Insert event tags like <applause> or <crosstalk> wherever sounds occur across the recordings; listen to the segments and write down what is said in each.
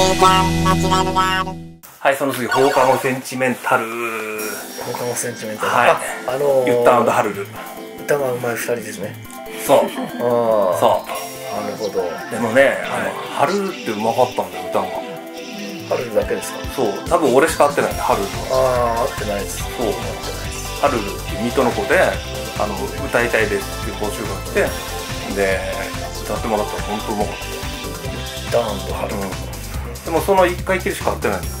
はいその次放課後センチメンタル。放課後センチメンタル、はい。ああのー、ユッタハルル。歌がうまい二人ですね。そう。ああそなるほど。うでもねあのハルルってうまかったんだよ歌が。春だけですか？そう。多分俺しか会ってないんだハルル。はああ合ってないです。そう。合ってないですハルルっていう水戸の子であの歌いたいですっていう募集が来てで歌ってもらったら本当うまかっダーンと春、た、うん、でもその1回きりしか会ってない。んだよ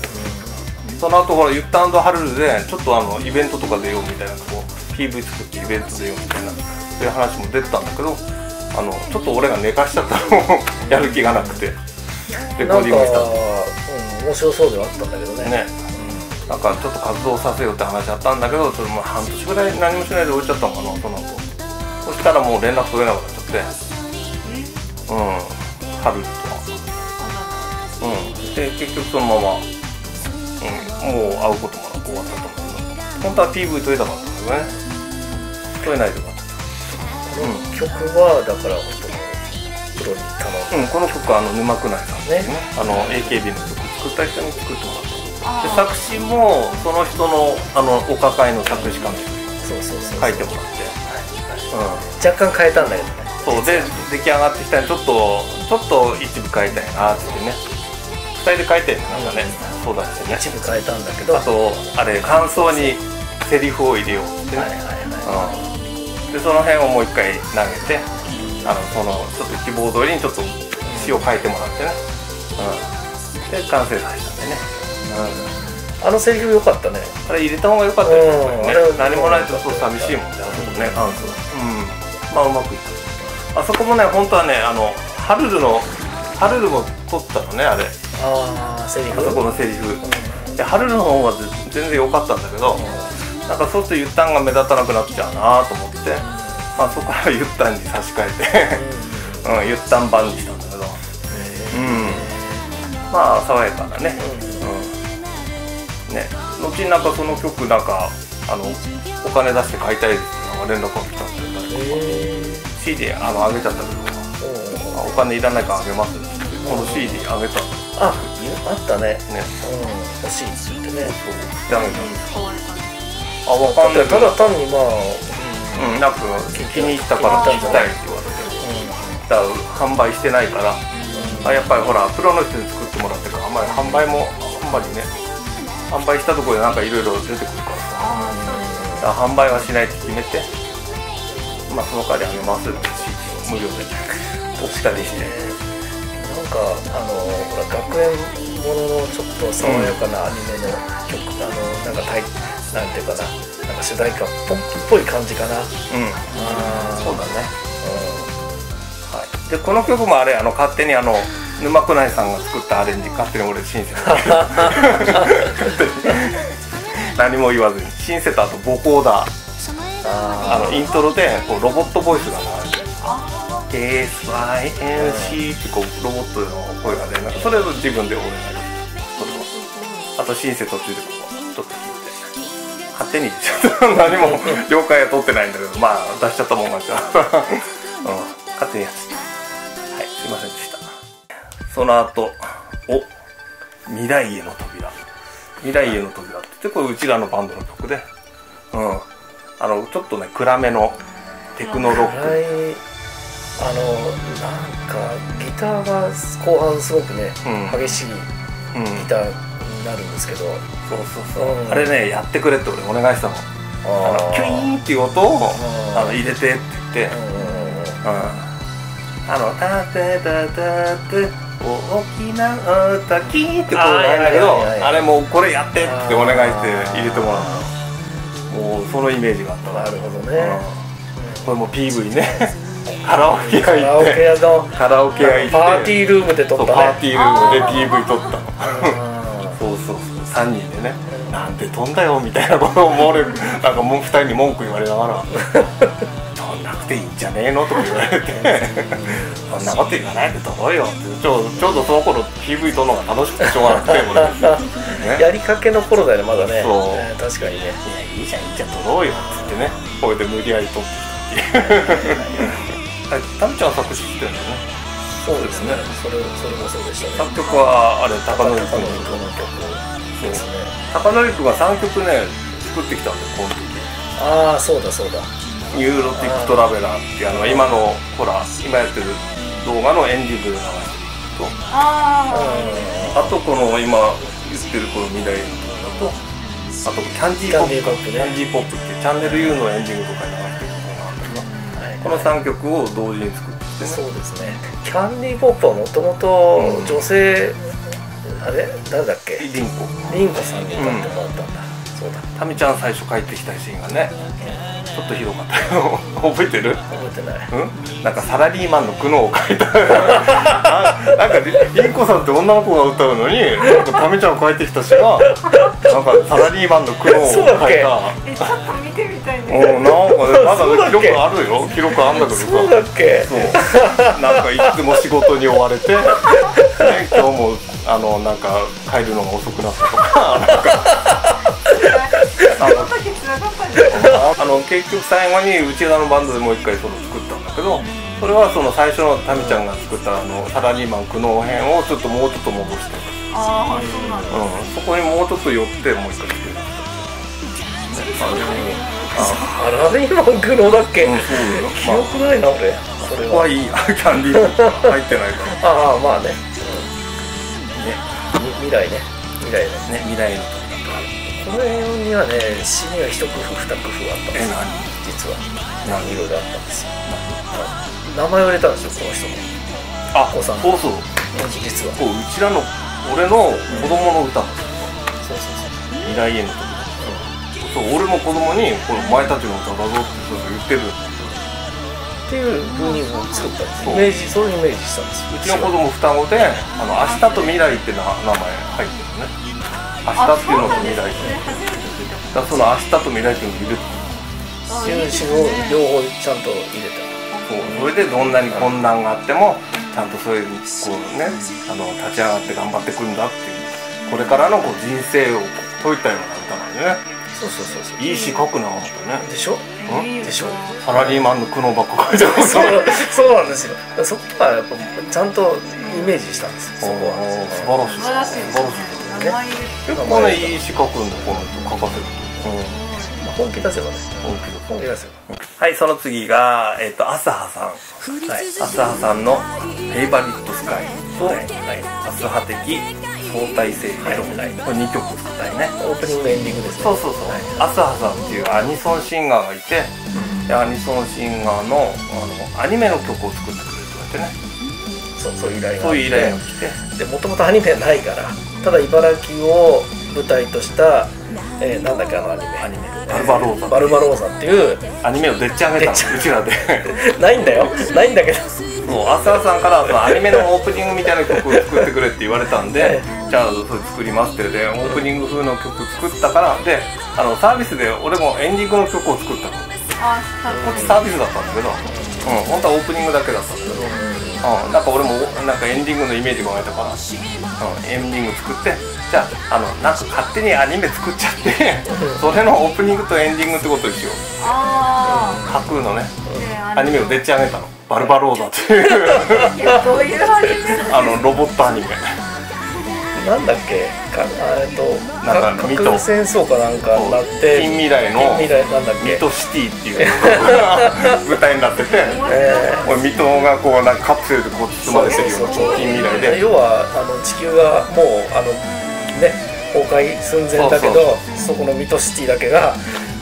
その後ほらユッタハルルでちょっとあのイベントとか出ようみたいなこう PV 作ってイベント出ようみたいなそういう話も出てたんだけどあのちょっと俺が寝かしちゃったのを <laughs> やる気がなくて。レコーディングした。なんか、うん、面白そうではあったんだけどね。ね。なんかちょっと活動させようって話あったんだけどそれも半年ぐらい何もしないで置いちゃったのかなその後。そしたらもう連絡取れなくなっちゃって。うん。春とはうんで結局そのまま、うん、もう会うこともなく終わったと思うけど本当は PV 撮りたかったんだけどね。撮れないでよか。ったこの曲はだから本当のプロに頼んうん、この曲はあの沼久内さんですね。あの AKB の曲作った人に作ってもらったで作詞もその人のあのお抱えの作詞家の人に書いてもらって、若干変えたんだけどね。うん、そうで出来上がってきたらちょっとちょっと一部変えたいなってね。2人で書いてなんかね相談してね。一部変えたんだけど。あとあれ感想にセリフを入れようってね、はいはいはいうん、でその辺をもう一回投げてあのそのちょっと希望通りにちょっと詩を書いてもらってね、うん、で完成させたんでね、あのセリフ良かったね。うん、あれ入れた方が良かったようん。ね。何もないとそう寂しいもんねあそこね。感想うん。まあうまくいった。あそこもね本当はねあのハルルのハルルも撮ったのねあれああセリフ？あそこのセリフ。でハルルの方が全然良かったんだけどなんかそうするとユッタンが目立たなくなっちゃうなと思って、まあ、そこからユッタンに差し替えて、うん、ユッタン版にしたんだけど。うん。まあ爽やかなね。うん。ね。後になんかその曲なんかあのお金出して買いたいですって連絡が来たんでへ CD あのあげちゃったけどお金いらないからあげますこの CD あげたのああったね。ね。うん。欲しいって言ってね。であげたん。ですあわかんない。ただ単にまあうん、なんか気に入ったから聞きたいって言われて。だから販売してないから。あやっぱりほらプロの人に作ってもらってからあんまり販売もあんまりね販売したところでなんかいろいろ出てくるからさ。だから販売はしないって決めてまあその代わりあげますって無料で <laughs> 押したりしてかあのほら学園もののちょっと爽やかなアニメの曲、あのなんかタイなんていうかななんか主題歌っぽい感じかな。うん。あそうだね。はい。でこの曲もあれあの勝手にあの沼久内さんが作ったアレンジ勝手に俺シンセ <laughs> 何も言わずに。シンセとあとボコーダー。ああのイントロでこうロボットボイスが流れて SYNC ってこうロボットの声がねなんかそれを自分で俺がやるそれをあとシンセ途中でこうちょっと弾いて勝手にちょっと何も了解は取ってないんだけどまあ出しちゃったもん勝ちだ、ううん、勝手にやってたはいすいませんでしたその後お未来への扉未来への扉って言ってこれうちらのバンドの曲でうんあのちょっとね暗めのテクノロックあのなんかギターが後半すごくね、うん。激しいうん。ギターになるんですけど、そうそうそう、うん。あれねやってくれって俺お願いしたの。あのキュイーンっていう音をうん。あの入れてって言って、うんうんうんうん。あの「タテタタテ大きな歌き」ってこうなんだけどあれもうこれやってってお願いして入れてもらう。もうそのイメージがあったななるほどね、うん。これも PV ねカラオケ屋カラオ行ってケ屋のカラオケ屋行って。パーティールームで撮ったね。パーティールームで PV 撮った。のあそうそうそう。3人でね「なんで飛んだよ」みたいなことをもう俺なんかもう2人に文句言われながら「飛んなくていいんじゃねえの?」とか言われて「そんなこと言わないで撮ろうよ」って。ちょうちょうどその頃 PV 撮るのが楽しくてしょうがなくて俺、ね、ー <laughs> やりかけの頃だよねまだね。そう。ね確かにねいやいいじゃんいいじゃん撮ろうよっつってね。これで無理やり撮ってきたっていうあれタミちゃん作詞してるんだよねそそうですね。それそれもそうでしたね。作曲はあれ高典君の曲ですね。高典君が3曲ね作ってきたんだよこの時。ああそうだそうだ。ニューロティックトラベラーっていうあの今のほら今やってる動画のエンディングで流してると。ああとこの今言ってるこの未来のと。あとキャンディーポップ。キャンディーポップね。キャンディーポップっていうチャンネル U のエンディングとかに流してるこの3曲を同時に作ってそうねですね。キャンディーポップはもともとうん。女性、あれ？誰だっけ？リンコ。リンコさんに歌ってもらったんだ、そうだ。タミちゃん最初帰ってきたシーンがねちょっとひどかったよ。<laughs> 覚えてる？覚えてない。うん、なんかサラリーマンの苦悩を書いた。あ <laughs> なんかりりんこさんって女の子が歌うのになんかタメちゃんが帰ってきたしがなんかサラリーマンの苦悩を書いた。えちょっと見てみたいねうんなまだ記録あるよ。記録あんだけどさ。そうだっけそう。なんかいつも仕事に追われて、ね、今日もあのなんか帰るのが遅くなったとかあの結局最後に内側のバンドでもう一回その作ったんだけどそれはその最初のタミちゃんが作ったあのサラリーマン苦悩編をちょっともうちょっと戻して、ああそうなんだ。うん、そこにもうちょっと寄ってもう一回作るあサラリーマン苦悩だっけ、うんそうだよ。記憶ないな俺。それはこい。いやキャンディー入ってないから。<laughs> ああまあね。ねみ未来ね。未来のね。未来の。この辺にはね詩には一工夫二工夫あったんですよ。実は。何？いろいろあったんですよ。名前を入れたんですよこの人も。あお子さん。そうそう。実は。こううちらの俺の子供の歌そうそうそう。未来への時そう俺も子供にこの前たちの歌だぞってそう言ってる。っていう風に作ったんですそう。イメージそういうイメージしたんですうちの子供双子で「あの明日と未来」ってな名前入ってるね。明日っていうのと未来っていただその明日と未来っていうのを入れてっていう詩を両方ちゃんと入れた。そう。それでどんなに困難があってもちゃんとそういうこうねあの立ち上がって頑張ってくんだっていう。これからのこう人生を説いたような歌なんでねそうそうそうそう。いい詩書くな本当ね。でしょ？うん？でしょ。サラリーマンの苦悩ばっか書いてるそう。そうなんですよ。そこはやっぱちゃんとイメージしたんですそこは。素晴らしい。素晴らしいです素晴らしい名前入れて。結構ねいい詩書くんだこの人書かせると、まあ本気出せばね。本気で本気出せば。はいその次がえっ、と朝葉さん。はい。朝葉さんの「フェイバリットスカイ」と「はい。はい。朝葉的相対性理論」はい。これ2曲作ったよね。オープニングエンディングですね。そうそうそう、はい。朝葉さんっていうアニソンシンガーがいてでアニソンシンガーのあのアニメの曲を作ってくれってね。そうそういう依頼が来て。でもともとアニメはないからただ茨城を舞台とした、えーなんだっけあのアニメ。アニメ。バルバローザバルバローザっていう。アニメをでっち上げたうちらで。ないんだよ。ないんだけど。そう浅田さんからそのアニメのオープニングみたいな曲を作ってくれって言われたんでじゃあそれ作りますってでオープニング風の曲作ったからであのサービスで俺もエンディングの曲を作った。のあさこっちサービスだったんだけど、うん、本当はオープニングだけだったんだけど、うん、なんか俺もなんかエンディングのイメージが湧いたから、うん、エンディング作ってじゃああのなんか勝手にアニメ作っちゃって <laughs> それのオープニングとエンディングってことにしよう。あ架空のねあアニメをでっち上げたの。バルバローザっていう。いやどういうアニメ？あのロボットアニメなんだっけかあえっとなんか核戦争かなんかになって近未来の近未来なんだっけ？ミトシティっていう <laughs> 舞台になっててえこれミトがこうなんかカプセルでこう包まれてるような近未来で。要はあの地球がもうあのね崩壊寸前だけどそこのミトシティだけが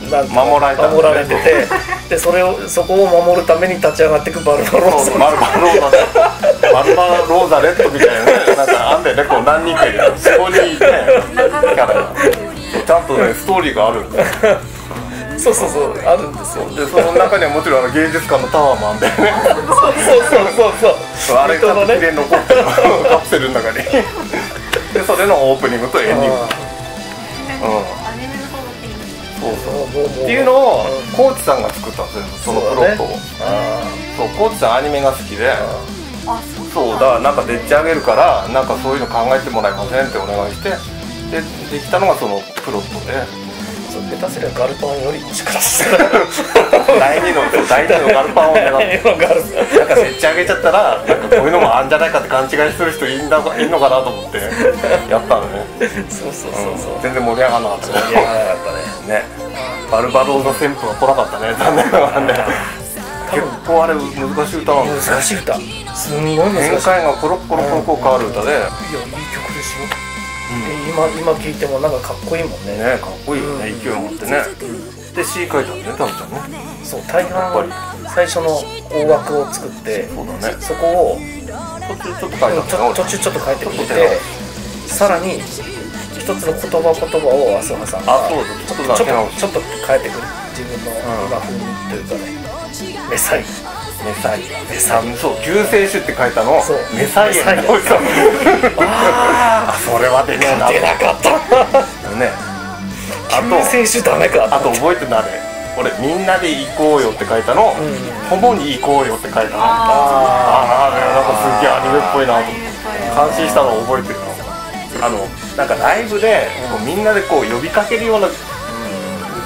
なんと守られ守られててでそれをそこを守るために立ち上がっていくバルバローザバルバローザ <laughs> でバルバローザレッドみたいなねなんかあんだよねこう何人かいるそこにいてキャラがちゃんとねストー。リーがあるんだよそうそう。そうあるんですよでその中にはもちろんあの芸術館のタワーもあんだよねそうそう。そうそうそうあれが水戸のね綺麗に残ってるカプセルの中にでそれのオープニングとエンディングあアニメの方が気になるそうそうっていうのをコーチさんが作ったんですよそのプロットをあそうコーチさんアニメが好きで。あそうだなんかでっち上げるからなんかそういうの考えてもらえませんってお願いしてでできたのがそのプロットで。ーそう下手すりゃガルパンよりもしかしたら。<laughs> 第2の第二のガルパンを狙って。なんか設置上げちゃったらなんかこういうのもあんじゃないかって勘違いする人いんだいんのかなと思ってやったのね、そうそうそうそう。うん。全然盛り上がらなかった盛り上がらなかったね。ね。バルバローザ旋風は来なかったね残念ながらね。結構あれ難しい歌なんですね。難しい歌すごい難し。い展開がコロコロコロコロ変わる歌で、いやいい曲ですよ、今今聴いてもなんかかっこいいもんねねかっこいいよね勢い持ってねで詩書いたんだねタムちゃんねそう大半最初の大枠を作ってそうだねそこを途中ちょっと書いた途中ちょっと書いてくれてさらに一つの言葉言葉を浅羽さんがあそうだちょっとだちょっとちょっと変えてくる自分の今風にというかねメサイメサイアメサイそう救世主って書いたのそう。メサイアにメサイア直したあそれは出ねえな。出なかった？ね。あ救世主ダメか。とあと覚えてんだあれ。俺みんなで行こうよって書いたの。うん。共に行こうよって書いたの。ああなんかすっげえアニメっぽいなと思って。感心したのを覚えてるの。あのなんかライブでこうみんなでこう呼びかけるような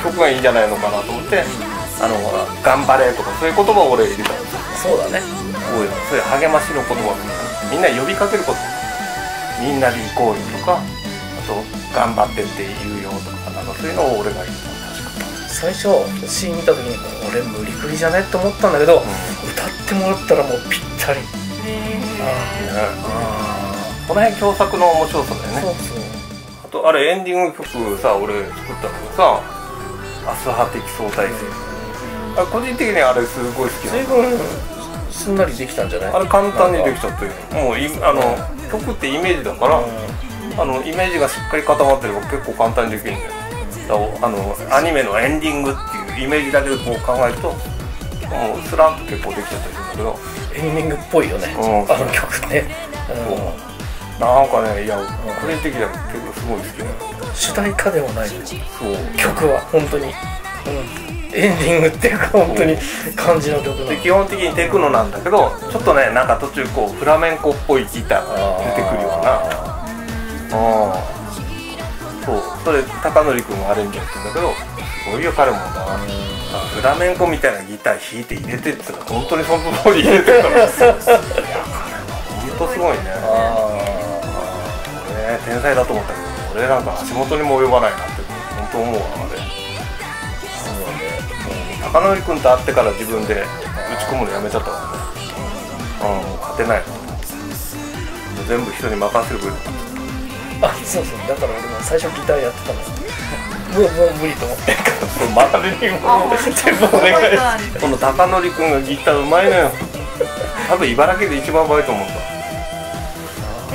曲がいいんじゃないのかなと思って「あの頑張れ」とかそういう言葉を俺入れた。んですよそうだね。そういうそういう励ましの言葉みんな呼びかけること。みんなで行こうよとかあと頑張ってって言うよとかなんかそういうのを俺が言った。最初シーン見た時に俺無理くりじゃねって思ったんだけど、歌ってもらったらもうぴったり。この辺共作の面白さだよね。そうそう。あとあれエンディング曲さ俺作ったのがさ「アスハ的相対性」あ個人的にあれすごい好きなの。随分すんなりできたんじゃない？あれ簡単にできちゃってもういあの曲ってイメージだからあのイメージがしっかり固まってれば結構簡単にできるんだよ。あのアニメのエンディングっていうイメージだけでこう考えるともうスランと結構できちゃったりするんだけど。エンディングっぽいよね、うん。あの曲ね、そう。なんかねいや個人的には結構すごい好きなの主題歌ではないそう。曲は本当に、うん、エンディングっていうか本当に感じの曲で基本的にテクノなんだけどちょっとねなんか途中こうフラメンコっぽいギターが出てくるような。ああそう。それ高則君がアレンジやってんだけどすごいよ彼も。なフラメンコみたいなギター弾いて入れてって本当にその通り入れてるから。いや彼も本当すごいね。俺ね天才だと思ったけど俺なんか足元にも及ばないなって本当思うわあれ高則君と会ってから自分で打ち込むのやめちゃったからね。うんもう勝てない。全部人に任せる分。あそうそう。だから俺も最初ギターやってたの。<laughs> もうもう無理と思ってまた全部お願いこの高則君がギターうまいのよ。多分茨城で一番うまいと思った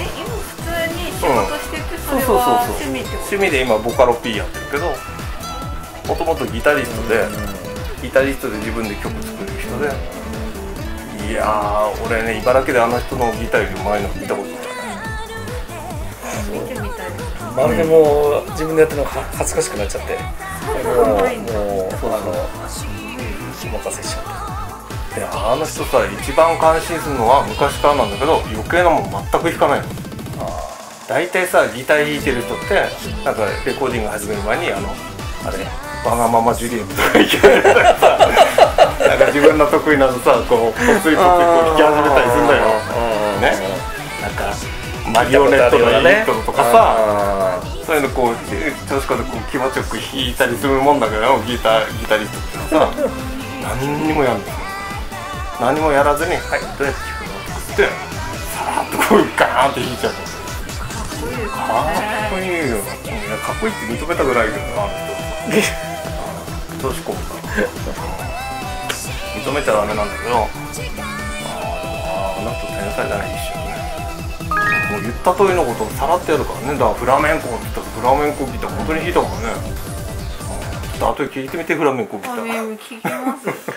え今普通に仕事しててそれそうそうそうはそう。趣味ってこと？趣味で今ボカロ P やってるけどもともとギタリストでギタリストで自分で曲作る人で。いやー俺ね茨城であの人のギターよりうまいの見たことない見てみたいまるでもう自分でやってるのが恥ずかしくなっちゃって。もうもうあのお任せしちゃっであの人さ一番感心するのは昔からなんだけど余計なもん全く弾かないの大体さギター弾いてる人ってなんかレコーディング始める前にあのあれわがままジュリエットとか弾き始めたりさなんか自分の得意なのさこうぽつりぽつりこう弾き始めたりするんだよ。ね。なんかマリオネットのイントロとかさそういうのこう調子こでこう気持ちよく弾いたりするもんだけどギターギタリストってさ何にもやんない。何もやらずに「はいどうやって弾くの?」って言ってさらっとこうガーンって弾いちゃう。のかっこいいよ。いやかっこいいって認めたぐらいけどなあの人調子こうから。認めちゃダメなんだけど。あああの人天才だね一瞬ね。もう言った通りのことをさらってやるからね。だからフラメンコって言ったらフラメンコギター本当に弾いたからね。ちょっと後で聞いてみてフラメンコギター。聞きます